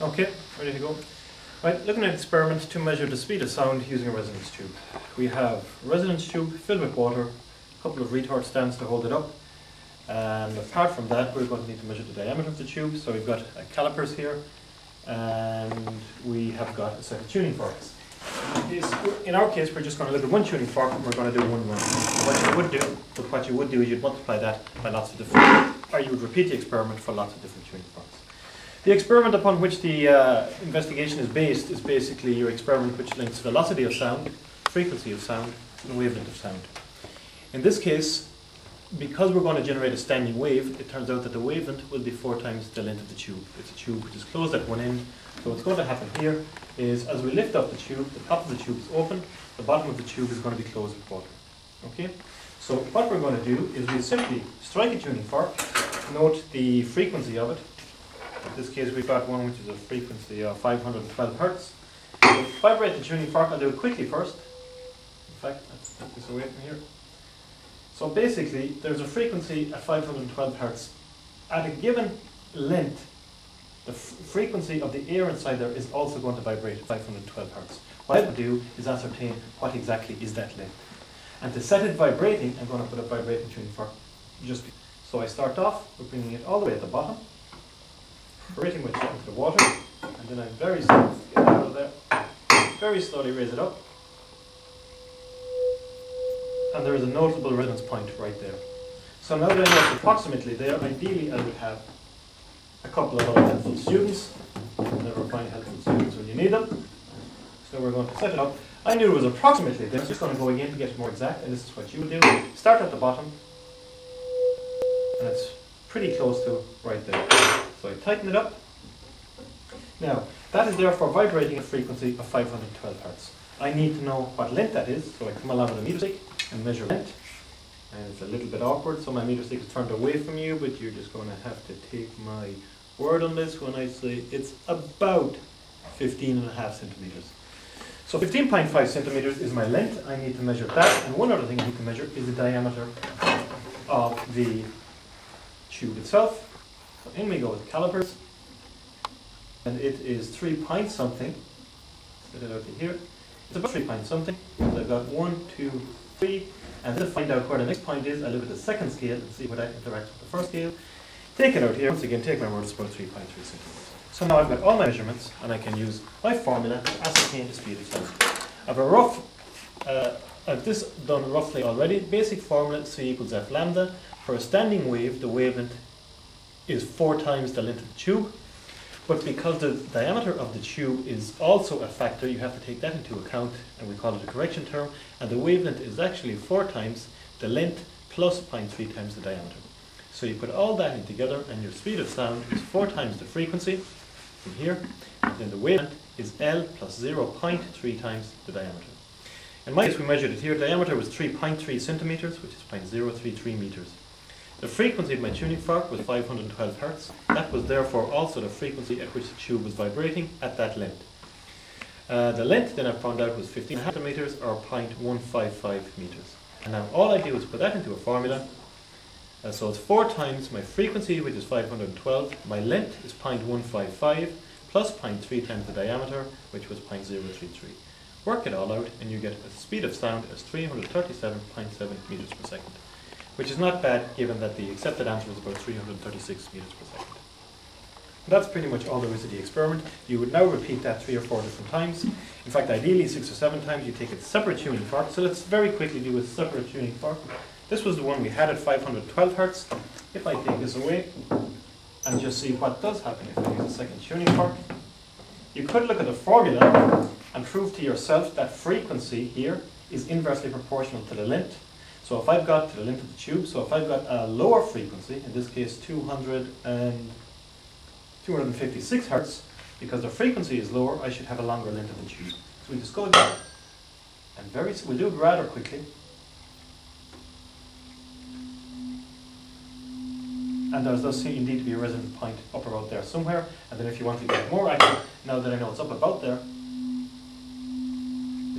Okay, ready to go. Right, looking at an experiment to measure the speed of sound using a resonance tube. We have a resonance tube filled with water, a couple of retort stands to hold it up, and apart from that we're going to need to measure the diameter of the tube. So we've got uh, calipers here, and we have got a set of tuning forks. In our case, we're just going to look at one tuning fork and we're going to do one run. What you would do, but what you would do is you'd multiply that by lots of different, or you would repeat the experiment for lots of different tuning forks. The experiment upon which the uh, investigation is based is basically your experiment which links velocity of sound, frequency of sound, and wavelength of sound. In this case, because we're going to generate a standing wave, it turns out that the wavelength will be four times the length of the tube. It's a tube which is closed at one end. So what's going to happen here is as we lift up the tube, the top of the tube is open, the bottom of the tube is going to be closed with water. Okay? So what we're going to do is we simply strike a tuning fork, note the frequency of it, in this case, we've got one which is a frequency of 512 hertz. So vibrate the tuning fork. I'll do it quickly first. In fact, let's take this away from here. So basically, there's a frequency at 512 hertz. At a given length, the frequency of the air inside there is also going to vibrate at 512 hertz. What I will do is ascertain what exactly is that length. And to set it vibrating, I'm going to put a vibrating tuning fork. Just so I start off with bringing it all the way at the bottom pretty much into the water, and then I very slowly get out of there, very slowly raise it up, and there is a notable resonance point right there. So now that I know approximately there, ideally I would have a couple of other helpful students. You'll never find helpful students when you need them. So we're going to set it up. I knew it was approximately there, I'm just going to go again to get it more exact, and this is what you would do. Start at the bottom, and it's pretty close to right there. So I tighten it up. Now, that is therefore vibrating at a frequency of 512 hertz. I need to know what length that is, so I come along with a meter stick and measure length. And it's a little bit awkward, so my meter stick is turned away from you, but you're just going to have to take my word on this when I say it's about 15 and a half centimeters. So 15.5 centimeters is my length. I need to measure that. And one other thing I need to measure is the diameter of the tube itself. In we go with calipers. And it is three point something. Get it out here. It's about three point something. So I've got one, two, three. And to find out where the next point is, I look at the second scale and see what that interacts with the first scale. Take it out here. Once again, take my word, it's about 3.3 centimeters. So now I've got all my measurements and I can use my formula to ascertain the speed of sound. I've a rough, uh, I've this done roughly already. Basic formula C equals F lambda. For a standing wave, the wavelength is four times the length of the tube. But because the diameter of the tube is also a factor, you have to take that into account, and we call it a correction term. And the wavelength is actually four times the length plus 0.3 times the diameter. So you put all that in together, and your speed of sound is four times the frequency from here, and then the wavelength is L plus 0.3 times the diameter. In my case, we measured it here. Diameter was 3.3 centimeters, which is 0.033 meters. The frequency of my tuning fork was 512 hertz. That was therefore also the frequency at which the tube was vibrating at that length. Uh, the length then I found out was 15 centimeters or 0.155 meters. And now all I do is put that into a formula. Uh, so it's 4 times my frequency, which is 512. My length is 0.155 plus 0.3 times the diameter, which was 0.033. Work it all out and you get a speed of sound as 337.7 meters per second which is not bad given that the accepted answer is about 336 meters per second. That's pretty much all there is to the experiment. You would now repeat that three or four different times. In fact, ideally six or seven times. You take a separate tuning fork. So let's very quickly do a separate tuning fork. This was the one we had at 512 hertz. If I take this away and just see what does happen if I use a second tuning fork, you could look at the formula and prove to yourself that frequency here is inversely proportional to the length. So if I've got to the length of the tube, so if I've got a lower frequency, in this case 200 and 256 hertz, because the frequency is lower, I should have a longer length of the tube. So we just go again, and very, we'll do it rather quickly. And there does seem indeed to be a resonant point up about there somewhere. And then if you want to get more accurate, now that I know it's up about there,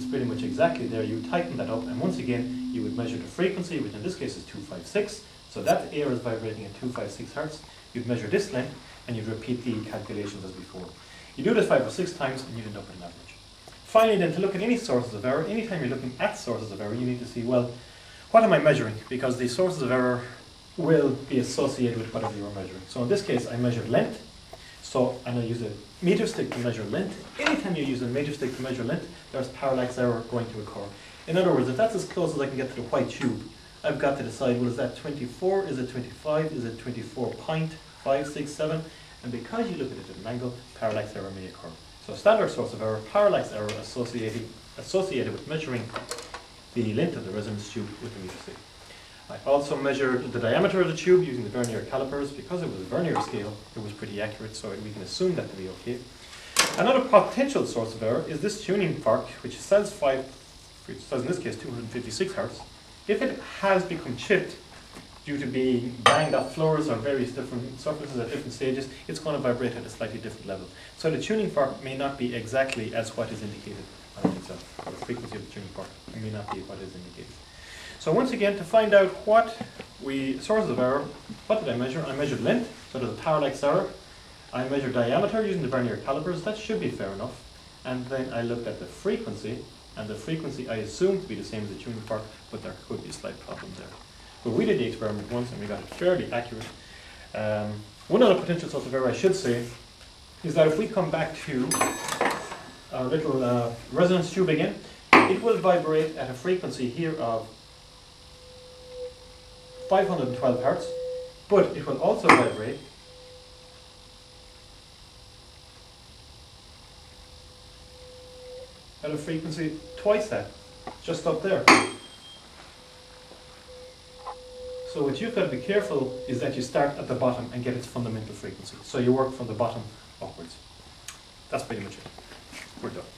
pretty much exactly there. You tighten that up, and once again, you would measure the frequency, which in this case is 256. So that air is vibrating at 256 hertz. You'd measure this length, and you'd repeat the calculations as before. You do this five or six times and you end up with an average. Finally then, to look at any sources of error, anytime you're looking at sources of error, you need to see, well, what am I measuring? Because the sources of error will be associated with whatever you're measuring. So in this case, I measured length. So, and I use a meter stick to measure length. Anytime you use a meter stick to measure length, there's parallax error going to occur. In other words, if that's as close as I can get to the white tube, I've got to decide, well, is that 24, is it 25, is it 24.567? And because you look at it at an angle, parallax error may occur. So standard source of error, parallax error associated, associated with measuring the length of the resonance tube with the meter stick. I also measured the diameter of the tube using the vernier calipers. Because it was a vernier scale, it was pretty accurate, so we can assume that to be okay. Another potential source of error is this tuning fork, which says five, which says in this case 256 hertz. If it has become chipped due to being banged off floors or various different surfaces at different stages, it's going to vibrate at a slightly different level. So the tuning fork may not be exactly as what is indicated on itself, the frequency of the tuning fork may not be what is indicated. So once again, to find out what we, sources of error, what did I measure? I measured length, so there's a parallax error. I measured diameter using the vernier calipers, that should be fair enough. And then I looked at the frequency, and the frequency I assumed to be the same as the tuning fork, but there could be a slight problem there. But we did the experiment once and we got it fairly accurate. Um, one other potential source of error I should say is that if we come back to our little uh, resonance tube again, it will vibrate at a frequency here of 512 hertz, but it will also vibrate at a frequency twice that, just up there. So what you've got to be careful is that you start at the bottom and get its fundamental frequency. So you work from the bottom upwards. That's pretty much it. We're done.